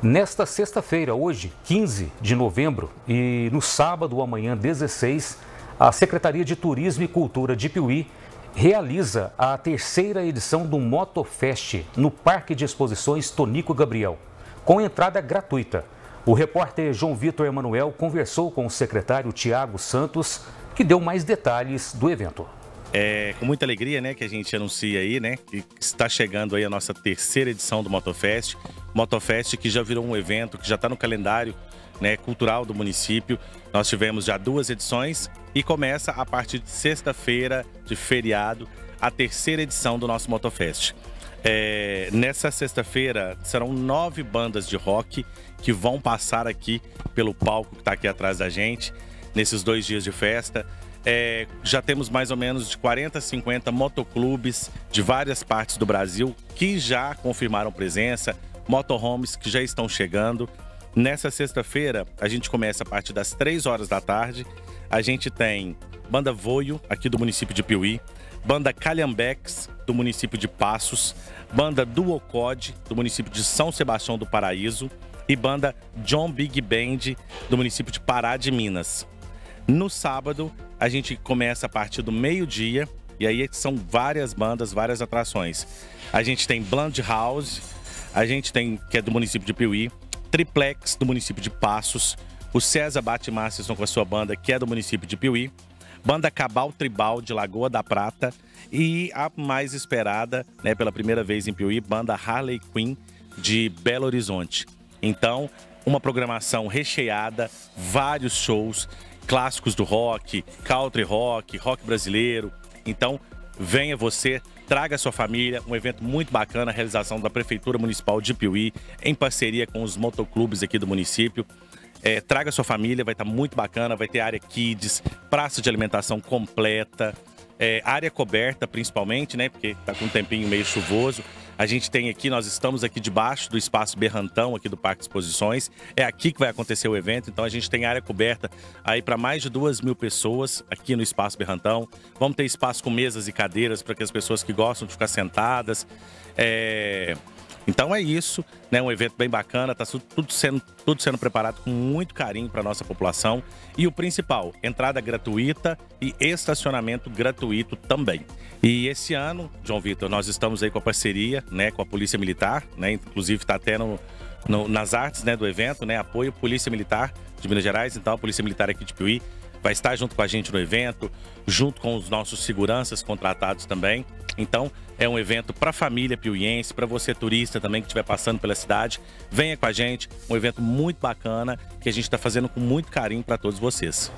Nesta sexta-feira, hoje, 15 de novembro, e no sábado, amanhã, 16, a Secretaria de Turismo e Cultura de Piuí realiza a terceira edição do Motofest no Parque de Exposições Tonico Gabriel, com entrada gratuita. O repórter João Vitor Emanuel conversou com o secretário Tiago Santos, que deu mais detalhes do evento. É com muita alegria, né, que a gente anuncia aí, né, que está chegando aí a nossa terceira edição do Motofest. Motofest que já virou um evento, que já está no calendário né, cultural do município. Nós tivemos já duas edições e começa a partir de sexta-feira, de feriado, a terceira edição do nosso Motofest. É, nessa sexta-feira serão nove bandas de rock que vão passar aqui pelo palco que está aqui atrás da gente, nesses dois dias de festa. É, já temos mais ou menos de 40 a 50 motoclubes de várias partes do Brasil que já confirmaram presença, motorhomes que já estão chegando. Nessa sexta-feira, a gente começa a partir das 3 horas da tarde. A gente tem Banda Voio, aqui do município de Piuí, Banda Calhambex, do município de Passos, Banda Duocode, do município de São Sebastião do Paraíso, e Banda John Big Band, do município de Pará de Minas. No sábado, a gente começa a partir do meio-dia, e aí são várias bandas, várias atrações. A gente tem Bland House, a gente tem, que é do município de Piuí, Triplex, do município de Passos, o César Bate Masterson com a sua banda, que é do município de Piuí, Banda Cabal Tribal de Lagoa da Prata e a mais esperada, né, pela primeira vez em Piuí, Banda Harley Quinn de Belo Horizonte. Então, uma programação recheada, vários shows, clássicos do rock, country rock, rock brasileiro. Então, venha você, traga sua família, um evento muito bacana, realização da Prefeitura Municipal de Piuí, em parceria com os motoclubes aqui do município. É, traga sua família, vai estar muito bacana, vai ter área kids, praça de alimentação completa, é, área coberta principalmente, né? Porque está com um tempinho meio chuvoso. A gente tem aqui, nós estamos aqui debaixo do espaço Berrantão, aqui do Parque de Exposições. É aqui que vai acontecer o evento, então a gente tem área coberta aí para mais de duas mil pessoas aqui no espaço Berrantão. Vamos ter espaço com mesas e cadeiras para que as pessoas que gostam de ficar sentadas. É... Então é isso, né? Um evento bem bacana, tá tudo sendo, tudo sendo preparado com muito carinho para nossa população. E o principal, entrada gratuita e estacionamento gratuito também. E esse ano, João Vitor, nós estamos aí com a parceria, né, com a Polícia Militar, né? Inclusive está até no, no, nas artes, né, do evento, né? Apoio Polícia Militar de Minas Gerais, então a Polícia Militar aqui de Piuí vai estar junto com a gente no evento, junto com os nossos seguranças contratados também. Então, é um evento para a família piuiense, para você turista também que estiver passando pela cidade. Venha com a gente, um evento muito bacana que a gente está fazendo com muito carinho para todos vocês.